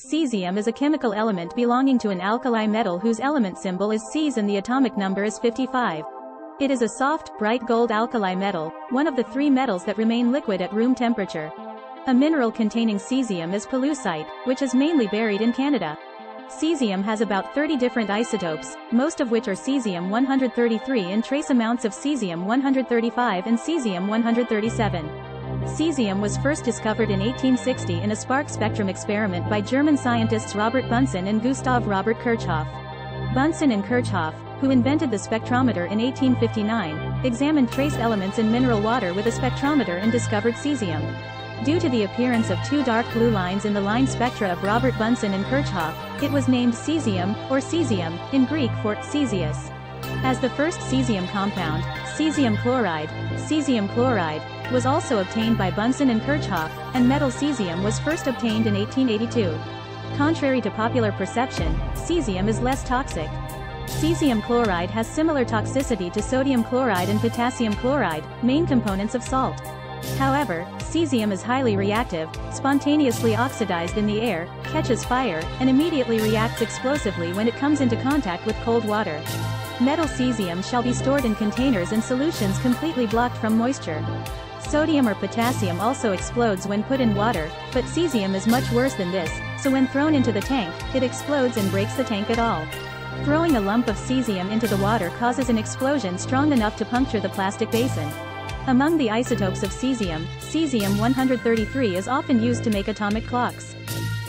Cesium is a chemical element belonging to an alkali metal whose element symbol is Cs and the atomic number is 55. It is a soft, bright gold alkali metal, one of the three metals that remain liquid at room temperature. A mineral containing cesium is pollucite, which is mainly buried in Canada. Cesium has about 30 different isotopes, most of which are cesium-133 and trace amounts of cesium-135 and cesium-137. Cesium was first discovered in 1860 in a spark spectrum experiment by German scientists Robert Bunsen and Gustav Robert Kirchhoff. Bunsen and Kirchhoff, who invented the spectrometer in 1859, examined trace elements in mineral water with a spectrometer and discovered cesium. Due to the appearance of two dark blue lines in the line spectra of Robert Bunsen and Kirchhoff, it was named cesium, or cesium, in Greek for cesius. As the first cesium compound, cesium chloride, cesium chloride, was also obtained by Bunsen and Kirchhoff, and metal cesium was first obtained in 1882. Contrary to popular perception, cesium is less toxic. Cesium chloride has similar toxicity to sodium chloride and potassium chloride, main components of salt. However, cesium is highly reactive, spontaneously oxidized in the air, catches fire, and immediately reacts explosively when it comes into contact with cold water. Metal cesium shall be stored in containers and solutions completely blocked from moisture. Sodium or potassium also explodes when put in water, but cesium is much worse than this, so when thrown into the tank, it explodes and breaks the tank at all. Throwing a lump of cesium into the water causes an explosion strong enough to puncture the plastic basin. Among the isotopes of cesium, cesium-133 is often used to make atomic clocks.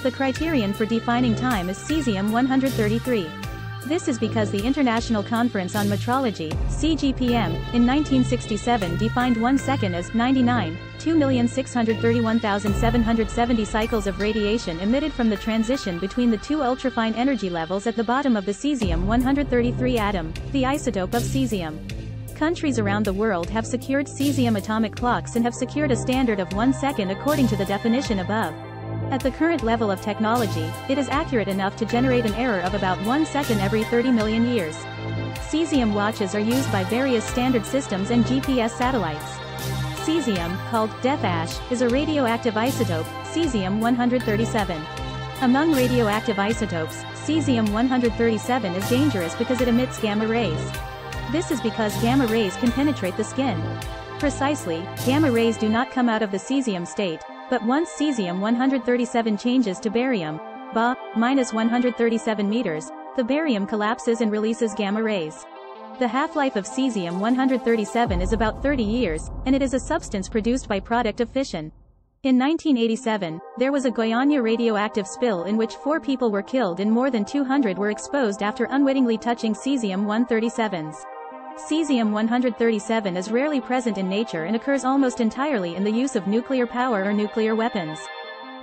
The criterion for defining time is cesium-133. This is because the International Conference on Metrology, CGPM, in 1967 defined 1 second as 99, 2,631,770 cycles of radiation emitted from the transition between the two ultrafine energy levels at the bottom of the cesium-133 atom, the isotope of cesium. Countries around the world have secured cesium atomic clocks and have secured a standard of 1 second according to the definition above. At the current level of technology, it is accurate enough to generate an error of about 1 second every 30 million years. Cesium watches are used by various standard systems and GPS satellites. Cesium, called death ash, is a radioactive isotope, cesium-137. Among radioactive isotopes, cesium-137 is dangerous because it emits gamma rays. This is because gamma rays can penetrate the skin. Precisely, gamma rays do not come out of the cesium state, but once cesium-137 changes to barium, Ba, minus 137 meters, the barium collapses and releases gamma rays. The half-life of cesium-137 is about 30 years, and it is a substance produced by product of fission. In 1987, there was a Goiânia radioactive spill in which four people were killed and more than 200 were exposed after unwittingly touching cesium-137s. Cesium-137 is rarely present in nature and occurs almost entirely in the use of nuclear power or nuclear weapons.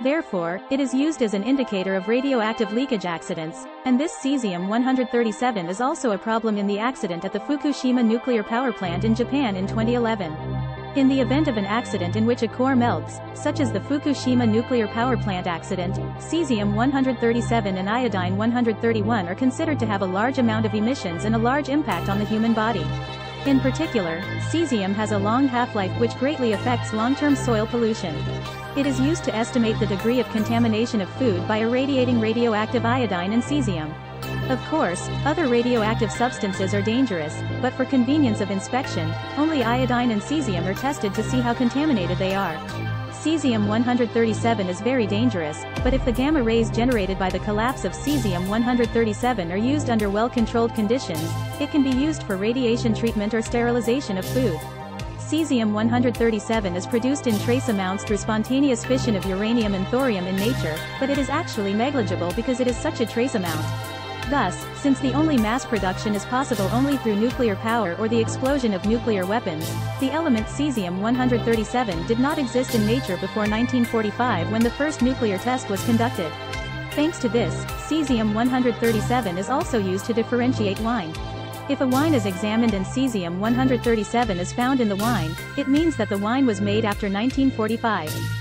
Therefore, it is used as an indicator of radioactive leakage accidents, and this cesium-137 is also a problem in the accident at the Fukushima nuclear power plant in Japan in 2011. In the event of an accident in which a core melts, such as the Fukushima nuclear power plant accident, cesium-137 and iodine-131 are considered to have a large amount of emissions and a large impact on the human body. In particular, cesium has a long half-life which greatly affects long-term soil pollution. It is used to estimate the degree of contamination of food by irradiating radioactive iodine and cesium. Of course, other radioactive substances are dangerous, but for convenience of inspection, only iodine and cesium are tested to see how contaminated they are. Cesium-137 is very dangerous, but if the gamma rays generated by the collapse of cesium-137 are used under well-controlled conditions, it can be used for radiation treatment or sterilization of food. Cesium-137 is produced in trace amounts through spontaneous fission of uranium and thorium in nature, but it is actually negligible because it is such a trace amount. Thus, since the only mass production is possible only through nuclear power or the explosion of nuclear weapons, the element cesium-137 did not exist in nature before 1945 when the first nuclear test was conducted. Thanks to this, cesium-137 is also used to differentiate wine. If a wine is examined and cesium-137 is found in the wine, it means that the wine was made after 1945.